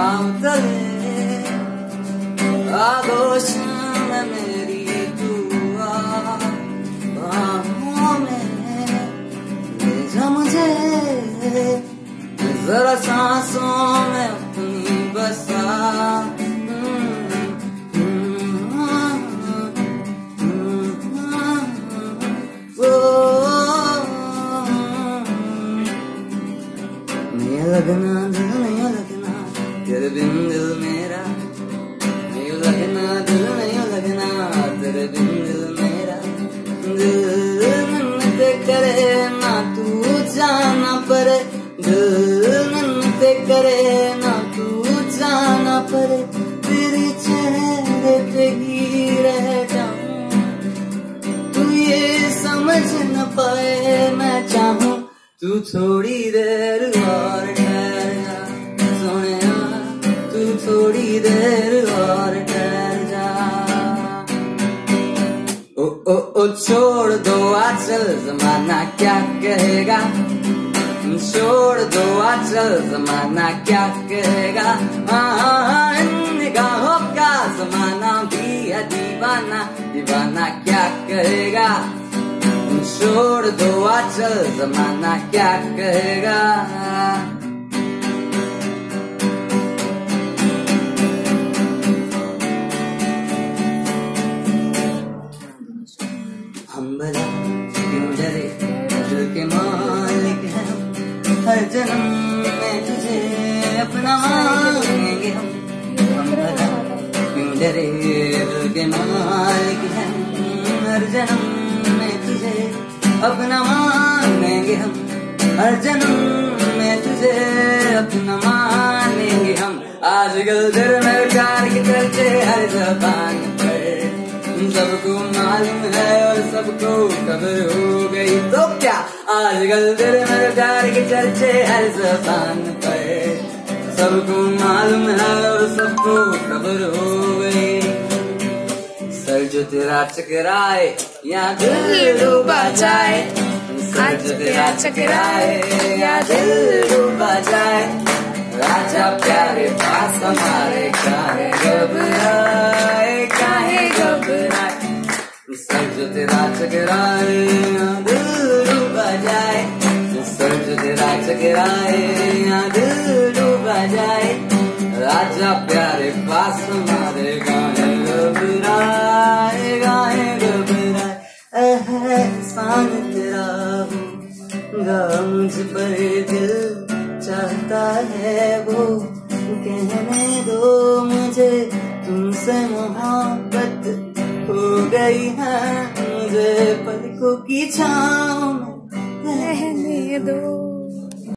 के पाँव तले आगोश में मेरी दुआ बाहों में ले जा मुझे जरा सांसों में अपनी बसा नहीं लगना दिल नहीं लगना दिल मिन्नते करे ना तू जाना पड़े, तेरे चेहरे पे ही रह जाऊँ। तू ये समझ न पाए मैं चाहूँ, तू थोड़ी देर और ठहर जा, सोने तू थोड़ी देर और ठहर जा। ओ ओ ओ, छोड़ दो आचल जमाना क्या कहेगा? छोड़ दो आचल जमाना क्या कहेगा? हाँ हाँ हाँ निगाहों का जमाना भी है दीवाना। दीवाना क्या कहेगा? छोड़ दो आचल जमाना क्या कहेगा? हर जन्म में तुझे अपना मांगेंगे हम। हम भला क्यों डरे के मालिक हैं। हर जन्म में तुझे अपना मानेंगे हम। हर जन्म में तुझे अपना मानेंगे हम। आजकल दिल में प्यार के चर्चे हर जबान पर। सबको मालूम है और सबको खबर हो गई। तो आजकल दिल में प्यार के चर्चे हर जबान पर सबको मालूम है और सबको खबर हो गई सर जो तेरा चकराए या दिल डूबा जाए सर जो तेरा चकराए या दिल डूबा जाए राजा प्यारे पास हमारे काहे घबराए काहे घबराए सर जो तेरा चकराए चकराए या दिल डूबा जाए। राजा प्यारे पास हमारे गाने घबराए, गाए, घबराए। एहसान तेरा होगा, मुझ पर दिल चाहता है वो। कहने दो मुझे, तुमसे मोहब्बत हो गई है। मुझे पलकों की छाँव रहने दो।